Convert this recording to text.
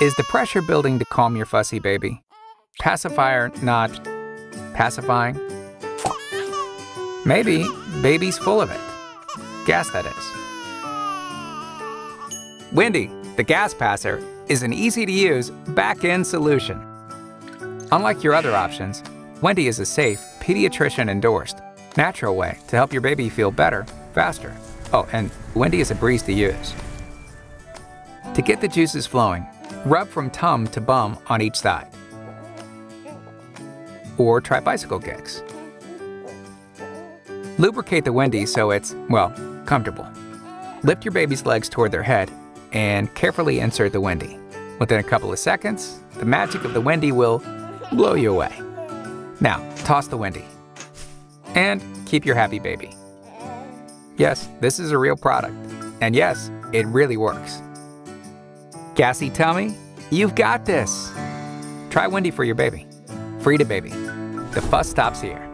Is the pressure building to calm your fussy baby? Pacifier not pacifying? Maybe baby's full of it. Gas, that is. Windi, the gas passer, is an easy to use back end solution. Unlike your other options, Windi is a safe, pediatrician endorsed, natural way to help your baby feel better, faster. Oh, and Windi is a breeze to use. To get the juices flowing, rub from tum to bum on each side. Or try bicycle kicks. Lubricate the Windi so it's, well, comfortable. Lift your baby's legs toward their head and carefully insert the Windi. Within a couple of seconds, the magic of the Windi will blow you away. Now, toss the Windi. And keep your happy baby. Yes, this is a real product. And yes, it really works. Gassy tummy? You've got this. Try Windi for your baby. Frida Baby. The fuss stops here.